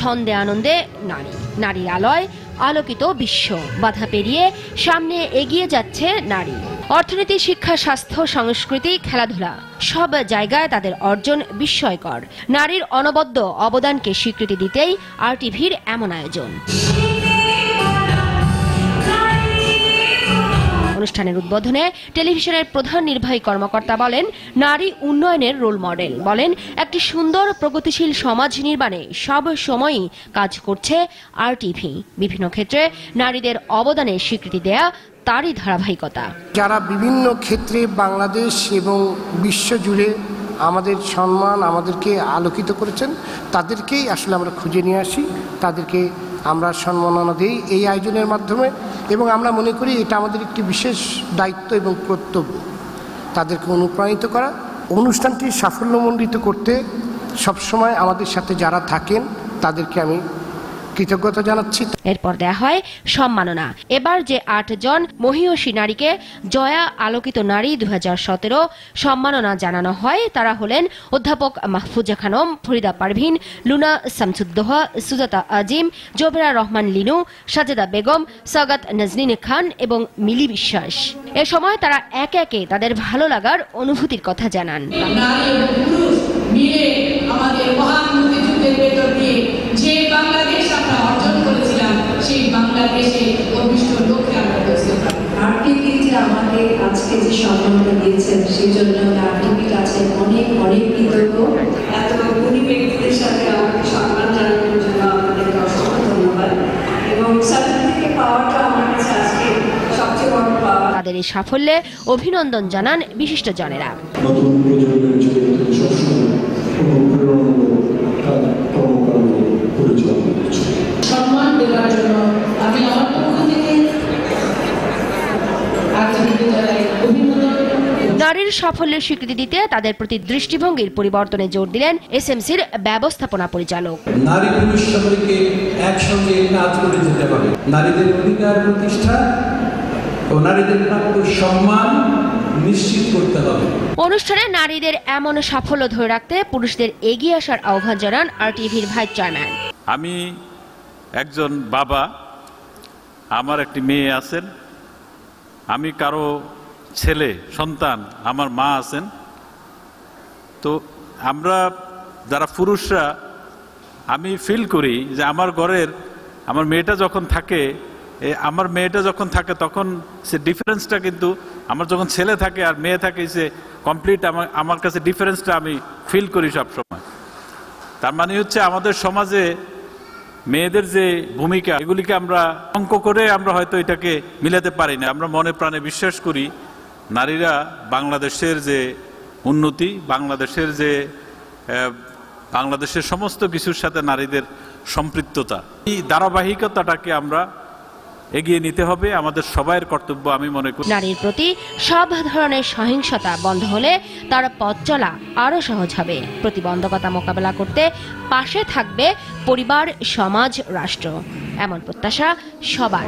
ছন্দে আনন্দে নারী, নারীর আলয় আলোকিত বিশ্ব। বাধা পেরিয়ে সামনে এগিয়ে যাচ্ছে নারী। অর্থনীতি, শিক্ষা, স্বাস্থ্য, সংস্কৃতি, খেলাধুলা, সব জায়গায় তাদের অর্জন বিস্ময়কর। নারীর অনবদ্য অবদানকে স্বীকৃতি দিতেই আর টিভির এমন আয়োজন। অনুষ্ঠানের উদ্বোধনে টেলিভিশনের প্রধান নির্বাহী কর্মকর্তা বলেন, নারী উন্নয়নের রোল মডেল। বলেন, একটি সুন্দর, প্রগতিশীল সমাজ নির্মাণে সব সময়ই কাজ করছে আর টিভি বিভিন্ন ক্ষেত্রে নারীদের অবদানে স্বীকৃতি দেয়া তারই ধারাবাহিকতা। যারা বিভিন্ন ক্ষেত্রে বাংলাদেশ এবং বিশ্ব জুড়ে আমাদের সম্মান আমাদেরকে আলোকিত করেছেন। তাদেরকেই আসলে আমরা খুঁজে নিয়ে আসি। তাদেরকে আমরা সম্মাননা দিই এই আয়োজনের মাধ্যমে। এবং আমরা মনে করি এটা আমাদের একটি বিশেষ দায়িত্ব এবং কর্তব্য। তাদেরকে অনুপ্রাণিত করা, অনুষ্ঠানটি সাফল্যমণ্ডিত করতে সবসময় আমাদের সাথে যারা থাকেন, তাদেরকে আমি কৃতজ্ঞতা জানাচ্ছি। এরপর দেয়া হয় সম্মাননা। এবার যে আটজন মহিয়সী নারীকে জয়া আলোকিত নারী দু হাজার সতেরো সম্মাননা জানানো হয়, তারা হলেন অধ্যাপক মাহফুজা খানম, ফরিদা পারভিন, লুনা শামসুদ্দোহা, সুজাতা আজিম, জোবেরা রহমান লিনু, সাজেদা বেগম, সগাত নজনিন খান এবং মিলি বিশ্বাস। এ সময় তারা একে একে তাদের ভালো লাগার অনুভূতির কথা জানান নারী এবং পুরুষ মিলে আমাদের মহান মুক্তিযুদ্ধের ভেতর দিয়ে যে বাংলাদেশ আমরা অর্জন করেছিলাম সেই অভিষ্ট লক্ষ্যে আরটিপি যে আমাকে আজকে যে সম্মানটা দিয়েছেন সেই জন্য কাছে অনেক অনেক কৃতজ্ঞ। এত গুণী ব্যক্তিদের সাথে আমাকে সম্মান জানানোর জন্য আপনাদেরকে অসংখ্য ধন্যবাদ। এবং সার্টিফিকেট পাওয়াটা আমার কাছে আজকে সবচেয়ে বড় পাওয়া। তাদের এই সাফল্যে অভিনন্দন জানান বিশিষ্টজনেরা নতুন প্রজন্মের জন্য সাফল্যের স্বীকৃতি দিতে তাদের প্রতি দৃষ্টিভঙ্গির পরিবর্তনে জোর দিলেন এসএমসির ব্যবস্থাপনা পরিচালক। নারী পুরুষ সকলকে একসঙ্গে কাজ করে যেতে হবে। নারীদের অধিকার প্রতিষ্ঠা ও নারীদের প্রাপ্য সম্মান নিশ্চিত করতে হবে। অনুষ্ঠানে নারীদের এমন সাফল্য ধরে রাখতে পুরুষদের এগিয়ে আসার আহ্বান জানান আর টিভির ভাইস চেয়ারম্যান। আমি একজন বাবা আমার একটি মেয়ে আছেন। আমি কারও ছেলে, সন্তান, আমার মা আছেন। তো আমরা যারা পুরুষরা, আমি ফিল করি যে আমার ঘরের, আমার মেয়েটা যখন থাকে আমার মেয়েটা যখন থাকে তখন সে ডিফারেন্সটা কিন্তু, আমার যখন ছেলে থাকে আর মেয়ে থাকে, সে কমপ্লিট আমার আমার কাছে ডিফারেন্সটা আমি ফিল করি সবসময়। তার মানে হচ্ছে আমাদের সমাজে মেয়েদের যে ভূমিকা, এগুলিকে আমরা অঙ্ক করে আমরা হয়তো এটাকে মিলাতে পারি না। আমরা মনে প্রাণে বিশ্বাস করি নারীরা বাংলাদেশের যে উন্নতি, বাংলাদেশের যে বাংলাদেশের সমস্ত কিছুর সাথে নারীদের সম্পৃক্ততা, এই ধারাবাহিকতাটাকে আমরা এগিয়ে নিতে হবে। আমাদের সবাইয়ের কর্তব্য আমি মনে করি। নারীর প্রতি সব ধরনের সহিংসতা বন্ধ হলে তার পথ চলা আরও সহজ হবে। প্রতিবন্ধকতা মোকাবেলা করতে পাশে থাকবে পরিবার, সমাজ, রাষ্ট্র। এমন প্রত্যাশা সবার।